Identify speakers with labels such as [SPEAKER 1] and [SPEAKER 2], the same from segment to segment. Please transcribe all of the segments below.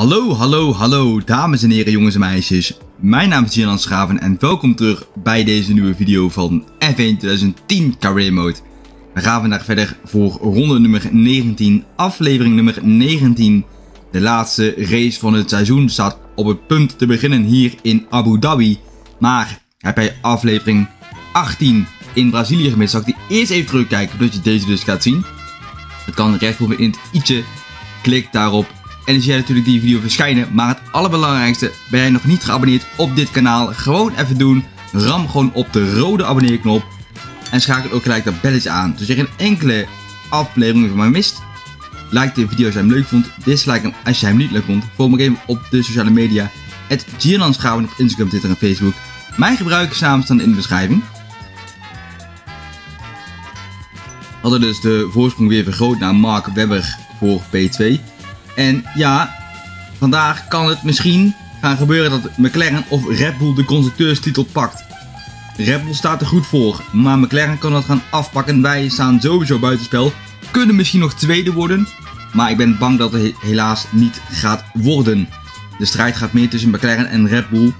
[SPEAKER 1] Hallo, hallo, hallo, dames en heren, jongens en meisjes. Mijn naam is Jan Schraven en welkom terug bij deze nieuwe video van F1 2010 Career Mode. We gaan vandaag verder voor ronde nummer 19, aflevering nummer 19. De laatste race van het seizoen staat op het punt te beginnen hier in Abu Dhabi. Maar heb jij aflevering 18 in Brazilië gemist, zal ik die eerst even terugkijken, zodat je deze dus gaat zien. Het kan rechtsboven in het i'tje. Klik daarop en dan zie jij natuurlijk die video verschijnen. Maar het allerbelangrijkste, ben jij nog niet geabonneerd op dit kanaal? Gewoon even doen. Ram gewoon op de rode abonneerknop. En schakel ook gelijk dat belletje aan. Dus je geen enkele aflevering van mij mist. Like de video als je hem leuk vond. Dislike hem als je hem niet leuk vond. Volg me even op de sociale media. Het op Instagram, Twitter en Facebook. Mijn gebruikersnaam staan in de beschrijving. Hadden dus de voorsprong weer vergroot naar Mark Webber voor P2. En ja, vandaag kan het misschien gaan gebeuren dat McLaren of Red Bull de constructeurstitel pakt. Red Bull staat er goed voor, maar McLaren kan dat gaan afpakken. Wij staan sowieso buitenspel. Kunnen misschien nog tweede worden, maar ik ben bang dat het helaas niet gaat worden. De strijd gaat meer tussen McLaren en Red Bull.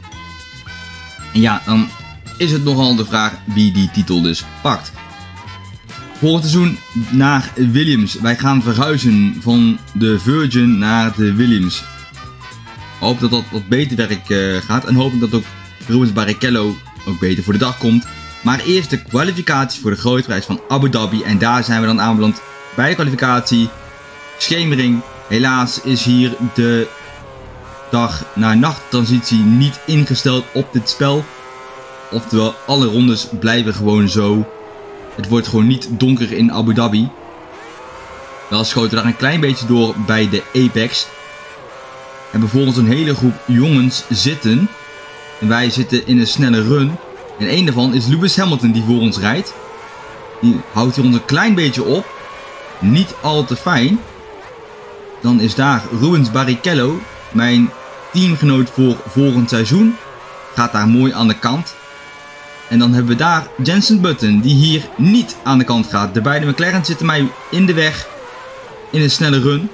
[SPEAKER 1] En ja, dan is het nogal de vraag wie die titel dus pakt. Volgend seizoen naar Williams. Wij gaan verhuizen van de Virgin naar de Williams. Hoop dat dat wat beter werk uh, gaat. En hoop dat ook Rubens Barrichello ook beter voor de dag komt. Maar eerst de kwalificaties voor de grote prijs van Abu Dhabi. En daar zijn we dan aanbeland bij de kwalificatie. Schemering. Helaas is hier de dag naar nachttransitie niet ingesteld op dit spel. Oftewel, alle rondes blijven gewoon zo. Het wordt gewoon niet donker in Abu Dhabi. Wel schoten daar een klein beetje door bij de Apex. En bijvoorbeeld een hele groep jongens zitten. En wij zitten in een snelle run. En een daarvan is Lewis Hamilton die voor ons rijdt. Die houdt hier ons een klein beetje op. Niet al te fijn. Dan is daar Rubens Barrichello, mijn teamgenoot voor volgend seizoen. Gaat daar mooi aan de kant. En dan hebben we daar Jensen Button, die hier niet aan de kant gaat. De beide McLaren zitten mij in de weg in een snelle run.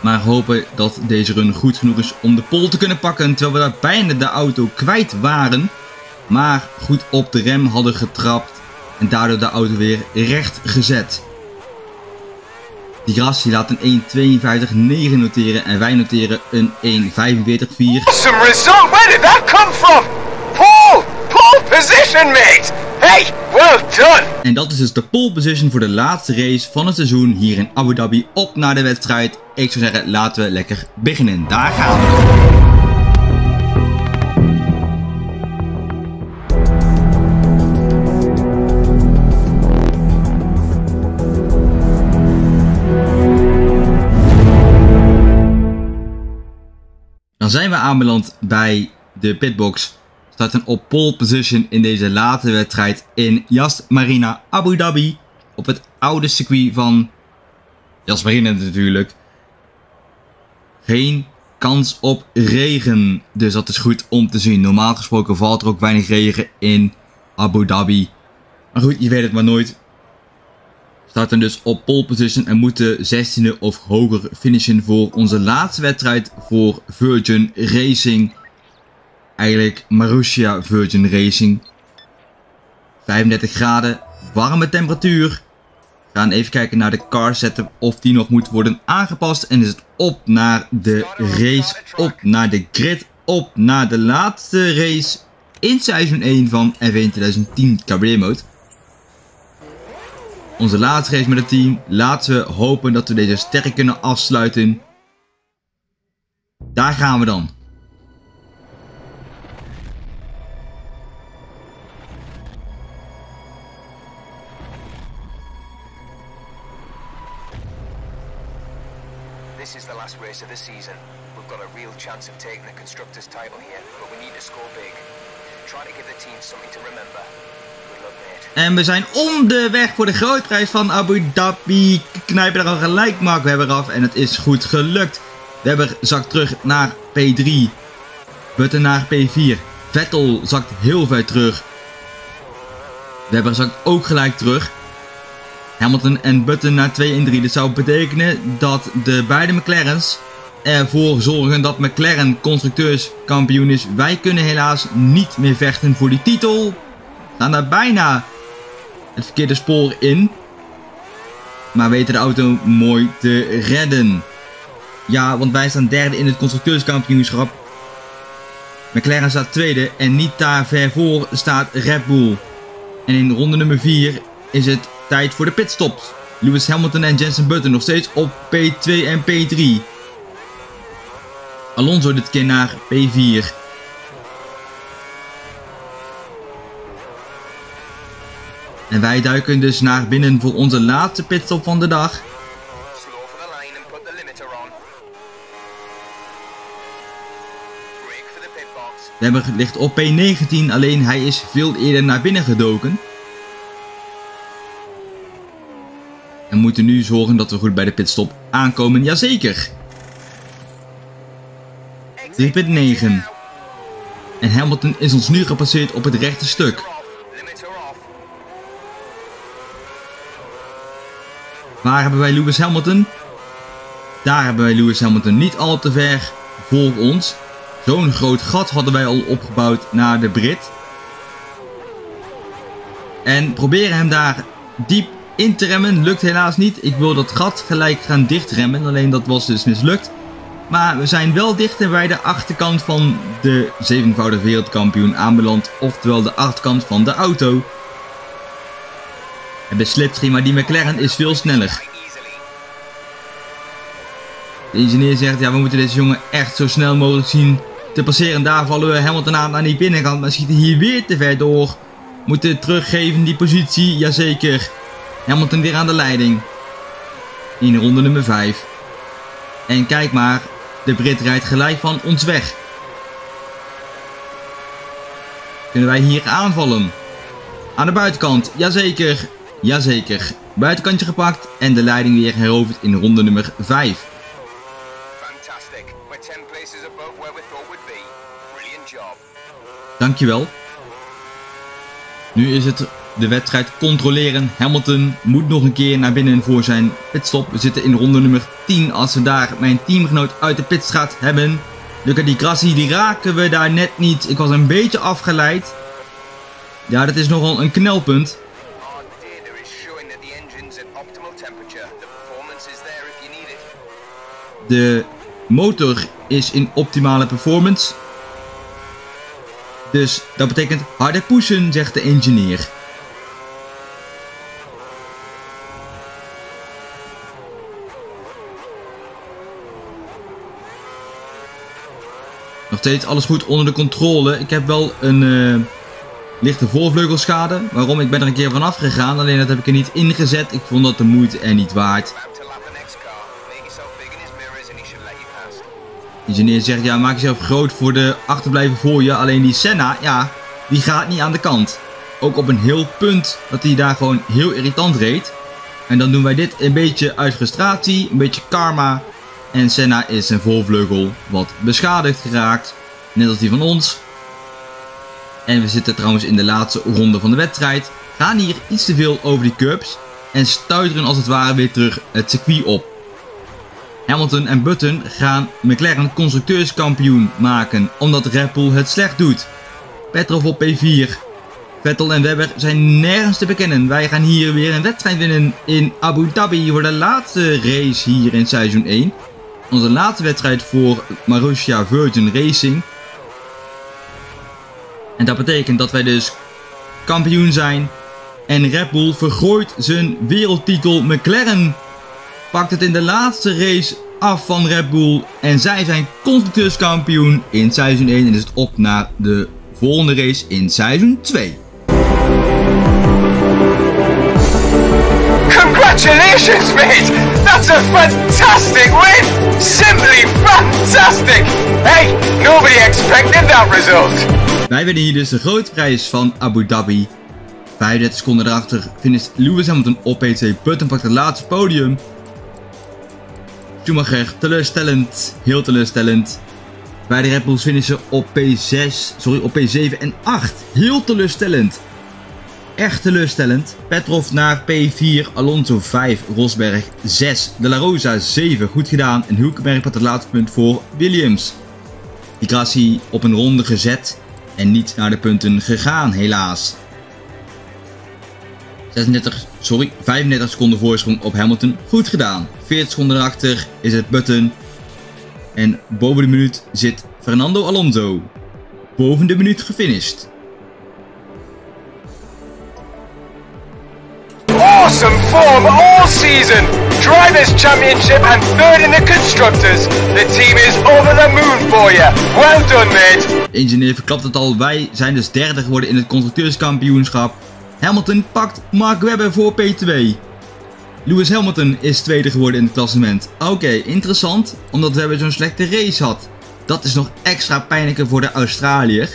[SPEAKER 1] Maar hopen dat deze run goed genoeg is om de pole te kunnen pakken. Terwijl we daar bijna de auto kwijt waren. Maar goed op de rem hadden getrapt. En daardoor de auto weer recht gezet. Die Grassi laat een 1.52.9 noteren. En wij noteren een 1.45.4. Some result! Where did that come from? Position, mate! Hey, well done! En dat is dus de pole position voor de laatste race van het seizoen hier in Abu Dhabi op naar de wedstrijd. Ik zou zeggen, laten we lekker beginnen. Daar gaan we. Dan zijn we aanbeland bij de pitbox starten op pole position in deze late wedstrijd in Yas Marina Abu Dhabi. Op het oude circuit van Yas Marina natuurlijk. Geen kans op regen. Dus dat is goed om te zien. Normaal gesproken valt er ook weinig regen in Abu Dhabi. Maar goed, je weet het maar nooit. Starten dus op pole position en moeten 16e of hoger finishen voor onze laatste wedstrijd voor Virgin Racing eigenlijk Marussia Virgin Racing. 35 graden, warme temperatuur. We gaan even kijken naar de car setup of die nog moet worden aangepast. En is het op naar de race, op naar de grid, op naar de laatste race in seizoen 1 van F1 2010 Career Mode. Onze laatste race met het team. Laten we hopen dat we deze sterk kunnen afsluiten. Daar gaan we dan. Of season. We've got a real chance the Constructors title here, but we need to score big. Try to give the team something to remember. En we zijn onderweg voor de grootprijs van Abu Dhabi. Knijpen er al gelijk Mark Webber af en het is goed gelukt. Webber zakt terug naar P3. Button naar P4. Vettel zakt heel ver terug. Webber zakt ook gelijk terug. Hamilton en Button naar 2 en 3. Dat zou betekenen dat de beide McLaren's ervoor zorgen dat McLaren constructeurskampioen is. Wij kunnen helaas niet meer vechten voor die titel. Staan daar bijna het verkeerde spoor in. Maar weten de auto mooi te redden. Ja, want wij staan derde in het constructeurskampioenschap. McLaren staat tweede en niet daar ver voor staat Red Bull. En in ronde nummer 4 is het tijd voor de pitstops. Lewis Hamilton en Jensen Button nog steeds op P2 en P3. Alonso dit keer naar P4. En wij duiken dus naar binnen voor onze laatste pitstop van de dag. Webber ligt op P19, alleen hij is veel eerder naar binnen gedoken. En moeten nu zorgen dat we goed bij de pitstop aankomen, jazeker. 3.9. En Hamilton is ons nu gepasseerd op het rechte stuk. Waar hebben wij Lewis Hamilton? Daar hebben wij Lewis Hamilton niet al te ver voor ons. Zo'n groot gat hadden wij al opgebouwd naar de Brit. En proberen hem daar diep in te remmen. Lukt helaas niet. Ik wil dat gat gelijk gaan dichtremmen. Alleen dat was dus mislukt. Maar we zijn wel dichter bij de achterkant van de zevenvoudige wereldkampioen aanbeland. Oftewel de achterkant van de auto. En de slipstream, maar die McLaren is veel sneller. De ingenieur zegt, ja we moeten deze jongen echt zo snel mogelijk zien te passeren. Daar vallen we Hamilton aan aan die binnenkant, maar schieten hier weer te ver door. Moeten teruggeven die positie, jazeker. Hamilton weer aan de leiding. In ronde nummer 5. En kijk maar, de Brit rijdt gelijk van ons weg. Kunnen wij hier aanvallen? Aan de buitenkant, jazeker. Jazeker. Buitenkantje gepakt en de leiding weer heroverd in ronde nummer 5.
[SPEAKER 2] Fantastic. We're 10 places above where we thought we'd be. Brilliant job.
[SPEAKER 1] Dankjewel. Nu is het de wedstrijd controleren. Hamilton moet nog een keer naar binnen voor zijn pitstop. We zitten in ronde nummer 10. Als we daar mijn teamgenoot uit de pitstraat hebben. Luca Di Grassi, die raken we daar net niet. Ik was een beetje afgeleid. Ja, dat is nogal een knelpunt. De motor is in optimale performance. Dus dat betekent harder pushen, zegt de engineer. Steeds alles goed onder de controle. Ik heb wel een eh, lichte voorvleugelschade. Waarom? Ik ben er een keer vanaf gegaan. Alleen dat heb ik er niet ingezet. Ik vond dat de moeite er niet waard. Ingenieur zegt, ja, maak jezelf groot voor de achterblijven voor je. Alleen die Senna, ja, die gaat niet aan de kant. Ook op een heel punt dat hij daar gewoon heel irritant reed. En dan doen wij dit een beetje uit frustratie, een beetje karma. En Senna is zijn voorvleugel wat beschadigd geraakt. Net als die van ons. En we zitten trouwens in de laatste ronde van de wedstrijd. Gaan hier iets te veel over die curbs. En stuiteren als het ware weer terug het circuit op. Hamilton en Button gaan McLaren constructeurskampioen maken omdat Red Bull het slecht doet. Petrov op P4. Vettel en Webber zijn nergens te bekennen. Wij gaan hier weer een wedstrijd winnen in Abu Dhabi voor de laatste race hier in seizoen 1. Onze laatste wedstrijd voor Marussia Virgin Racing. En dat betekent dat wij dus kampioen zijn. En Red Bull vergooit zijn wereldtitel. McLaren pakt het in de laatste race af van Red Bull. En zij zijn constructeurskampioen in seizoen 1. En is het op naar de volgende race in seizoen 2.
[SPEAKER 2] Congratulations, mate! That's a fantastic win! Simply fantastic! Hey, nobody expected that result!
[SPEAKER 1] Wij winnen hier dus de grote prijs van Abu Dhabi. 35 seconden erachter finisht Lewis Hamilton op P2. Button pakt het laatste podium. Schumacher, teleurstellend. Heel teleurstellend. Beide Red Bulls finishen op P6, sorry, op P7 en 8. Heel teleurstellend. Echt teleurstellend. Petrov naar P4, Alonso 5, Rosberg 6, De La Rosa 7, goed gedaan. En Hulkenberg met het laatste punt voor Williams. Die op een ronde gezet en niet naar de punten gegaan, helaas. 36, sorry, 35 seconden voorsprong op Hamilton. Goed gedaan. 40 seconden erachter is het Button. En boven de minuut zit Fernando Alonso. Boven de minuut gefinished.
[SPEAKER 2] All season! Drivers' Championship and third in the Constructors. The team is over the moon for you. Well done, mate.
[SPEAKER 1] De ingenieur verklapt het al. Wij zijn dus derde geworden in het constructeurskampioenschap. Hamilton pakt Mark Webber voor P2. Lewis Hamilton is tweede geworden in het klassement. Oké, interessant, omdat Webber zo'n slechte race had. Dat is nog extra pijnlijker voor de Australiër.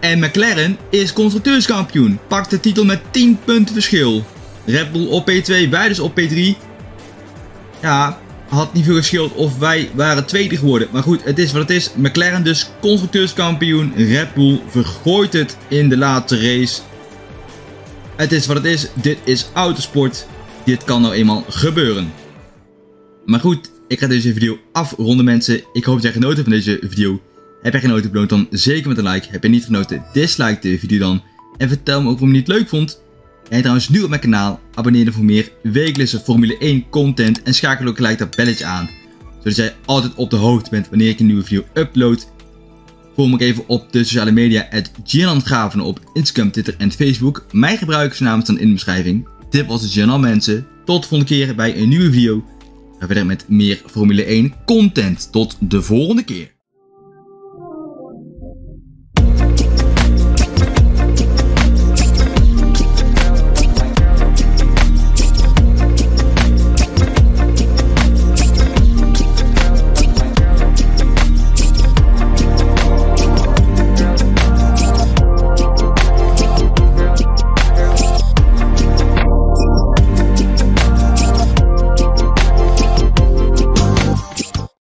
[SPEAKER 1] En McLaren is constructeurskampioen. Pakt de titel met 10 punten verschil. Red Bull op P2, wij dus op P3. Ja, had niet veel geschild of wij waren tweede geworden. Maar goed, het is wat het is. McLaren dus constructeurskampioen. Red Bull vergooit het in de laatste race. Het is wat het is. Dit is autosport. Dit kan nou eenmaal gebeuren. Maar goed, ik ga deze video afronden mensen. Ik hoop dat jij genoten van deze video. Heb je genoten, beloon dan zeker met een like. Heb je niet genoten, dislike de video dan. En vertel me ook waarom je het leuk vond. En trouwens nu op mijn kanaal, abonneer je voor meer wekelijkse Formule 1 content en schakel ook gelijk dat belletje aan. Zodat jij altijd op de hoogte bent wanneer ik een nieuwe video upload. Volg me ook even op de sociale media, at op Instagram, Twitter en Facebook. Mijn gebruikersnaam staan in de beschrijving. Dit was het journal mensen. Tot de volgende keer bij een nieuwe video. Ga verder met meer Formule 1 content. Tot de volgende keer.